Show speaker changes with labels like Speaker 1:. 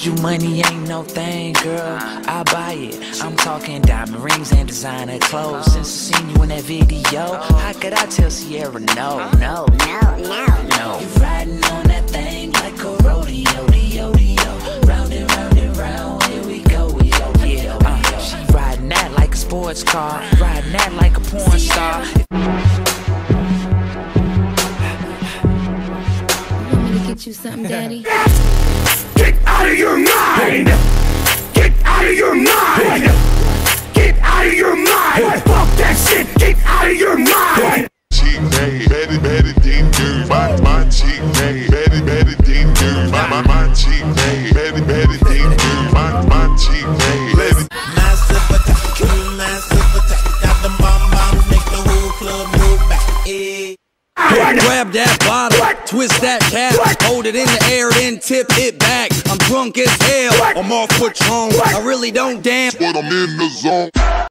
Speaker 1: You money ain't no thing, girl. I buy it. I'm talking diamond rings and designer clothes. Since I seen you in that video, how could I tell Sierra no, no,
Speaker 2: No, no.
Speaker 1: no? You riding on that thing like a rodeo, deo, deo. Round and round and round, here we go, we go, yeah. Uh, she riding that like a sports car, riding that like a porn star.
Speaker 3: Want me to get you something, daddy?
Speaker 4: Get out of your mind! Get out of your mind! Get out of your mind! Fuck that shit! Get out of your mind!
Speaker 5: cheek day, Betty Betty Dean Dude. My my cheek day, Betty Betty Dean My my my cheek day, Betty Betty Dean My my cheek day, Betty.
Speaker 6: Massive attack, massive attack.
Speaker 7: Grab that bottle, twist that cap, hold it in the air, then tip it back. I'm drunk as hell, I'm off Patron. I really don't dance,
Speaker 5: But I'm in the zone.